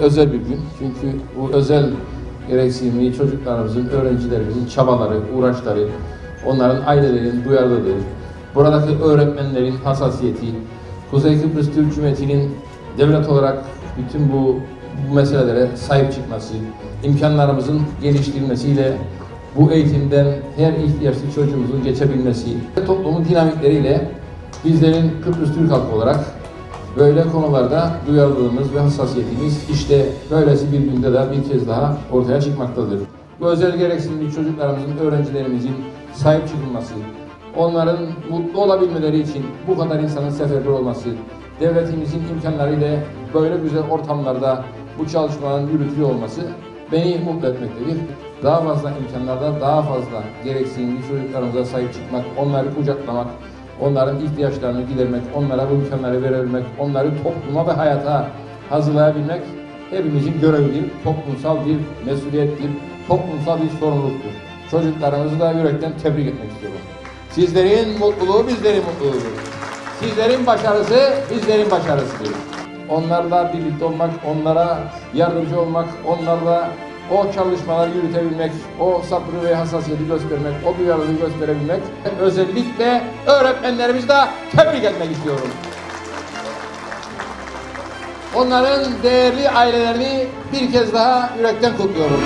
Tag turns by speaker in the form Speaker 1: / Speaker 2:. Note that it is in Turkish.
Speaker 1: özel bir gün. Çünkü bu özel gereksinimli çocuklarımızın, öğrencilerimizin çabaları, uğraşları, onların ailelerinin duyarlılığı, buradaki öğretmenlerin hassasiyeti, Kuzey Kıbrıs Türk Cumhuriyeti'nin devlet olarak bütün bu, bu meselelere sahip çıkması, imkanlarımızın geliştirilmesiyle bu eğitimden her ihtiyaçlı çocuğumuzun geçebilmesi, toplumun dinamikleriyle bizlerin Kıbrıs Türk halkı olarak böyle konularda duyarlılığımız ve hassasiyetimiz işte böylesi bir günde de bir kez daha ortaya çıkmaktadır. Bu özel gereksinimli çocuklarımızın, öğrencilerimizin sahip çıkılması, onların mutlu olabilmeleri için bu kadar insanın seferber olması, devletimizin imkanlarıyla böyle güzel ortamlarda bu çalışmaların yürütülüyor olması beni mutlu etmektedir. Daha fazla imkanlarda daha fazla gereksinimli çocuklarımıza sahip çıkmak, onları kucaklamak, onların ihtiyaçlarını gidermek, onlara bu imkanları verebilmek, onları topluma ve hayata hazırlayabilmek hepimizin görevidir, toplumsal bir mesuliyettir, toplumsal bir sorumluluktur. Çocuklarımızı da yürekten tebrik etmek istiyorum. Sizlerin mutluluğu bizlerin mutluluğudur. Sizlerin başarısı bizlerin başarısıdır. Onlarla birlikte olmak, onlara yardımcı olmak, onlarla o çalışmaları yürütebilmek, o sabrı ve hassasiyeti göstermek, o duyarlılığı gösterebilmek, özellikle öğretmenlerimizi de tebrik etmek istiyorum. Onların değerli ailelerini bir kez daha yürekten kutluyorum.